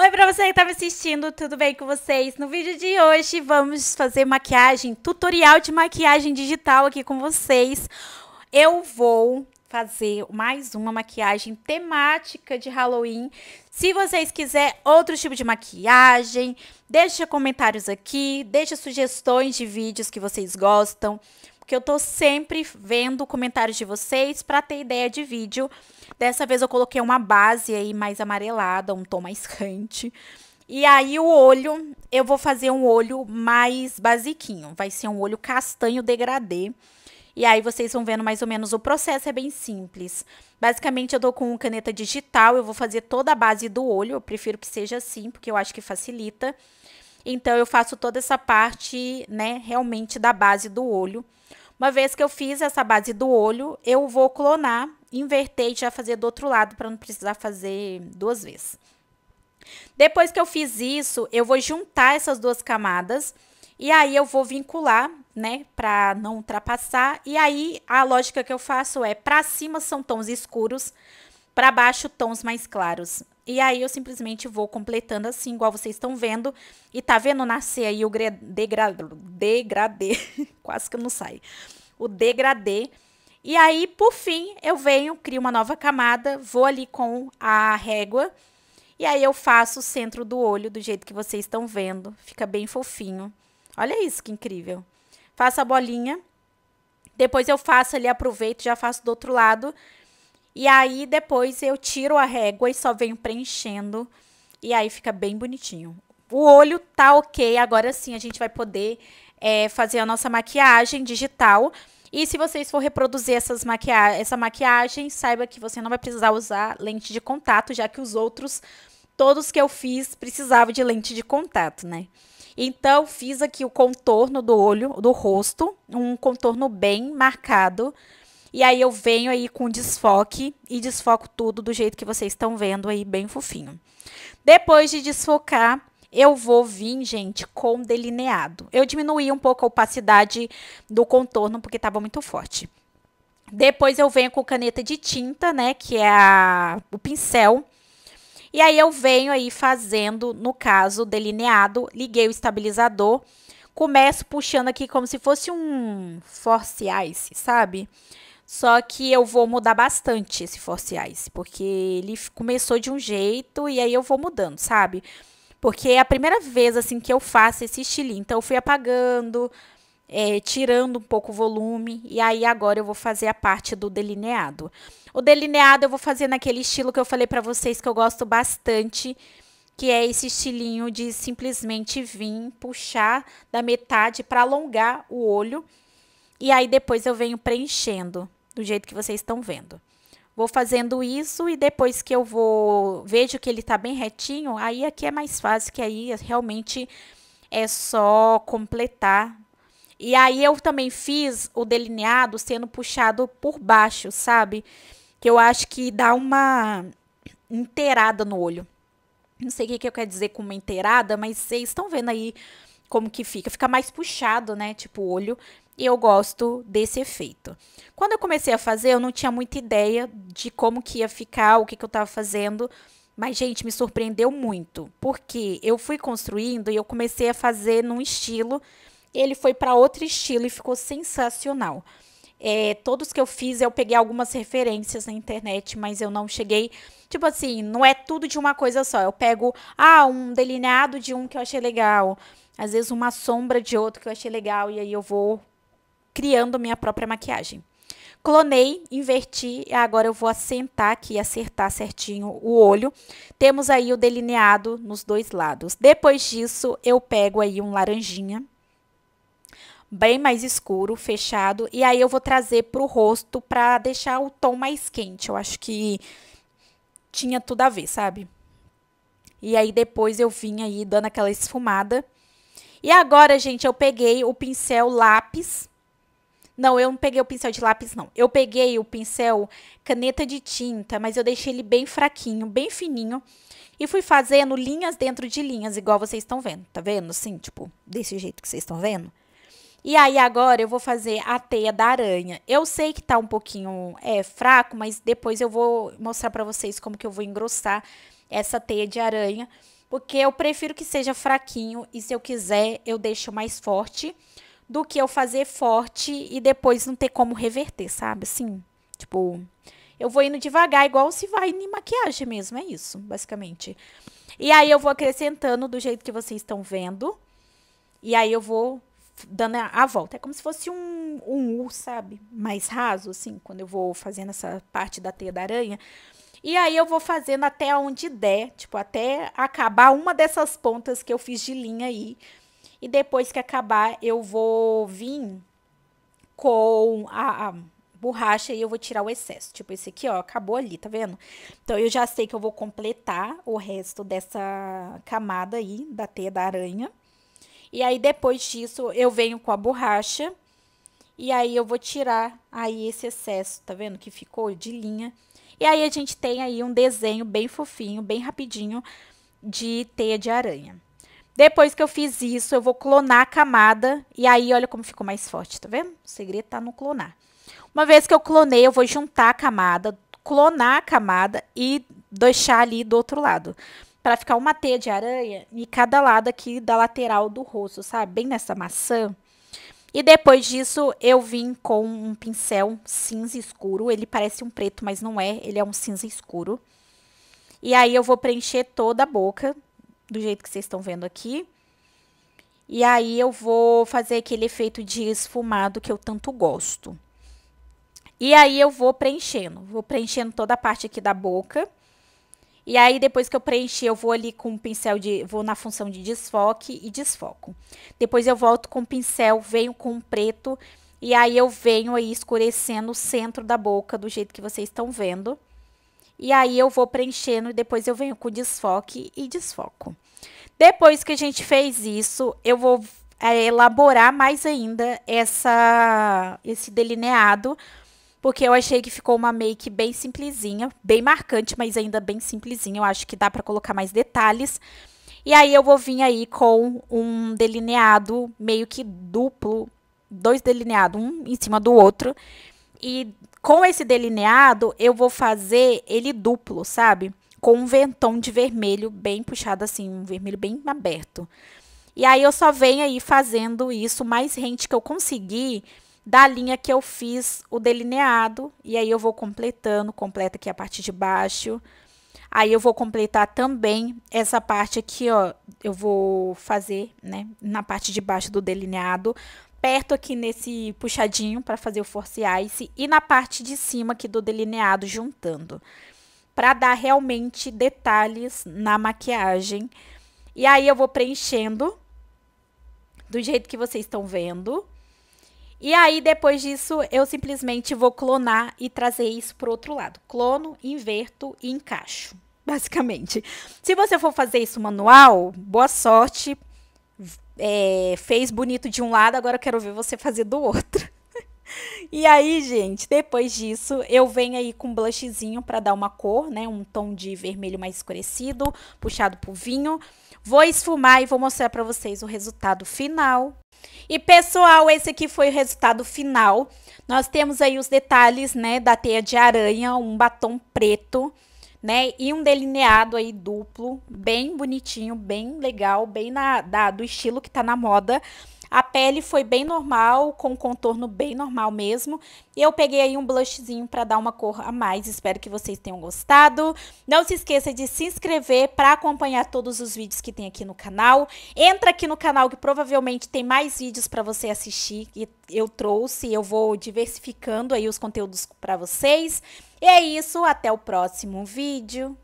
Oi pra você que tá me assistindo, tudo bem com vocês? No vídeo de hoje vamos fazer maquiagem, tutorial de maquiagem digital aqui com vocês. Eu vou fazer mais uma maquiagem temática de Halloween. Se vocês quiserem outro tipo de maquiagem, deixa comentários aqui, deixa sugestões de vídeos que vocês gostam, porque eu tô sempre vendo comentários de vocês para ter ideia de vídeo. Dessa vez eu coloquei uma base aí mais amarelada, um tom mais quente. E aí o olho, eu vou fazer um olho mais basiquinho. Vai ser um olho castanho degradê. E aí vocês vão vendo mais ou menos o processo, é bem simples. Basicamente eu tô com caneta digital, eu vou fazer toda a base do olho. Eu prefiro que seja assim, porque eu acho que facilita. Então eu faço toda essa parte, né, realmente da base do olho. Uma vez que eu fiz essa base do olho, eu vou clonar, inverter e já fazer do outro lado para não precisar fazer duas vezes. Depois que eu fiz isso, eu vou juntar essas duas camadas e aí eu vou vincular, né, para não ultrapassar. E aí a lógica que eu faço é para cima são tons escuros, para baixo tons mais claros. E aí eu simplesmente vou completando assim, igual vocês estão vendo. E tá vendo nascer aí o degradê, degradê, quase que não sai. O degradê. E aí, por fim, eu venho, crio uma nova camada, vou ali com a régua. E aí eu faço o centro do olho do jeito que vocês estão vendo. Fica bem fofinho. Olha isso, que incrível. Faço a bolinha. Depois eu faço ali, aproveito, já faço do outro lado. E aí depois eu tiro a régua e só venho preenchendo. E aí fica bem bonitinho. O olho tá ok, agora sim a gente vai poder é, fazer a nossa maquiagem digital. E se vocês for reproduzir essas essa maquiagem, saiba que você não vai precisar usar lente de contato, já que os outros, todos que eu fiz, precisavam de lente de contato, né? Então, fiz aqui o contorno do olho, do rosto, um contorno bem marcado, e aí eu venho aí com desfoque e desfoco tudo do jeito que vocês estão vendo aí, bem fofinho. Depois de desfocar, eu vou vir, gente, com delineado. Eu diminuí um pouco a opacidade do contorno, porque estava muito forte. Depois eu venho com caneta de tinta, né, que é a, o pincel. E aí eu venho aí fazendo, no caso, delineado, liguei o estabilizador, começo puxando aqui como se fosse um Force Ice, sabe? Só que eu vou mudar bastante esse Force Ice, porque ele começou de um jeito e aí eu vou mudando, sabe? Porque é a primeira vez assim que eu faço esse estilinho. Então eu fui apagando, é, tirando um pouco o volume e aí agora eu vou fazer a parte do delineado. O delineado eu vou fazer naquele estilo que eu falei para vocês que eu gosto bastante, que é esse estilinho de simplesmente vir puxar da metade para alongar o olho. E aí depois eu venho preenchendo do jeito que vocês estão vendo. Vou fazendo isso e depois que eu vou vejo que ele está bem retinho, aí aqui é mais fácil, que aí realmente é só completar. E aí eu também fiz o delineado sendo puxado por baixo, sabe? Que eu acho que dá uma inteirada no olho. Não sei o que, que eu quero dizer com uma inteirada, mas vocês estão vendo aí como que fica. Fica mais puxado, né? Tipo, o olho e eu gosto desse efeito. Quando eu comecei a fazer, eu não tinha muita ideia de como que ia ficar, o que, que eu estava fazendo, mas, gente, me surpreendeu muito, porque eu fui construindo e eu comecei a fazer num estilo, ele foi para outro estilo e ficou sensacional. É, todos que eu fiz, eu peguei algumas referências na internet, mas eu não cheguei. Tipo assim, não é tudo de uma coisa só. Eu pego, ah, um delineado de um que eu achei legal, às vezes uma sombra de outro que eu achei legal, e aí eu vou criando minha própria maquiagem. Clonei, inverti, e agora eu vou assentar aqui, acertar certinho o olho. Temos aí o delineado nos dois lados. Depois disso, eu pego aí um laranjinha, bem mais escuro, fechado, e aí eu vou trazer para o rosto para deixar o tom mais quente. Eu acho que tinha tudo a ver, sabe? E aí depois eu vim aí dando aquela esfumada. E agora, gente, eu peguei o pincel lápis não, eu não peguei o pincel de lápis, não. Eu peguei o pincel caneta de tinta, mas eu deixei ele bem fraquinho, bem fininho. E fui fazendo linhas dentro de linhas, igual vocês estão vendo. Tá vendo? Assim, tipo, desse jeito que vocês estão vendo. E aí, agora eu vou fazer a teia da aranha. Eu sei que tá um pouquinho é, fraco, mas depois eu vou mostrar pra vocês como que eu vou engrossar essa teia de aranha. porque eu prefiro que seja fraquinho e se eu quiser eu deixo mais forte do que eu fazer forte e depois não ter como reverter, sabe? Assim, tipo, eu vou indo devagar, igual se vai em maquiagem mesmo, é isso, basicamente. E aí eu vou acrescentando do jeito que vocês estão vendo. E aí eu vou dando a, volta. É como se fosse um, um U, sabe? Mais raso, assim, quando eu vou fazendo essa parte da teia da aranha. E aí eu vou fazendo até onde der, tipo, até acabar uma dessas pontas que eu fiz de linha aí. E depois que acabar, eu vou vir com a, a borracha e eu vou tirar o excesso. Tipo, esse aqui, ó, acabou ali, tá vendo? Então, eu já sei que eu vou completar o resto dessa camada aí da teia da aranha. E aí, depois disso, eu venho com a borracha. E aí, eu vou tirar aí esse excesso, tá vendo? Que ficou de linha. E aí, a gente tem aí um desenho bem fofinho, bem rapidinho de teia de aranha. Depois que eu fiz isso, eu vou clonar a camada. E aí, olha como ficou mais forte, tá vendo? O segredo tá no clonar. Uma vez que eu clonei, eu vou juntar a camada, clonar a camada e deixar ali do outro lado. Para ficar uma teia de aranha em cada lado aqui da lateral do rosto, sabe? Bem nessa maçã. E depois disso, eu vim com um pincel cinza escuro. Ele parece um preto, mas não é. Ele é um cinza escuro. E aí, eu vou preencher toda a boca do jeito que vocês estão vendo aqui. E aí eu vou fazer aquele efeito de esfumado que eu tanto gosto. E aí eu vou preenchendo, vou preenchendo toda a parte aqui da boca. E aí depois que eu preencher, eu vou ali com o pincel de, vou na função de desfoque e desfoco. Depois eu volto com o pincel, venho com o preto e aí eu venho aí escurecendo o centro da boca do jeito que vocês estão vendo. E aí eu vou preenchendo e depois eu venho com desfoque e desfoco. Depois que a gente fez isso, eu vou é, elaborar mais ainda essa, esse delineado, porque eu achei que ficou uma make bem simplesinha, bem marcante, mas ainda bem simplesinha. Eu acho que dá para colocar mais detalhes. E aí eu vou vir aí com um delineado meio que duplo, dois delineados, um em cima do outro. E com esse delineado, eu vou fazer ele duplo, sabe? Com um ventão de vermelho bem puxado assim, um vermelho bem aberto. E aí eu só venho aí fazendo isso mais rente que eu conseguir da linha que eu fiz o delineado. E aí eu vou completando, completa aqui a parte de baixo. Aí eu vou completar também essa parte aqui, ó, eu vou fazer, né, na parte de baixo do delineado, perto aqui nesse puxadinho para fazer o force ice e na parte de cima aqui do delineado juntando, para dar realmente detalhes na maquiagem. E aí eu vou preenchendo do jeito que vocês estão vendo. E aí depois disso eu simplesmente vou clonar e trazer isso para o outro lado. Clono, inverto e encaixo, basicamente. Se você for fazer isso manual, boa sorte é, fez bonito de um lado, agora eu quero ver você fazer do outro. e aí, gente, depois disso, eu venho aí com um blushzinho para dar uma cor, né? Um tom de vermelho mais escurecido, puxado pro vinho. Vou esfumar e vou mostrar para vocês o resultado final. E, pessoal, esse aqui foi o resultado final. Nós temos aí os detalhes, né, da teia de aranha, um batom preto né? E um delineado aí duplo, bem bonitinho, bem legal, bem na, da, do estilo que tá na moda. A pele foi bem normal, com contorno bem normal mesmo. E eu peguei aí um blushzinho para dar uma cor a mais. Espero que vocês tenham gostado. Não se esqueça de se inscrever para acompanhar todos os vídeos que tem aqui no canal. Entra aqui no canal que provavelmente tem mais vídeos para você assistir eu trouxe. Eu vou diversificando aí os conteúdos para vocês. E é isso, até o próximo vídeo.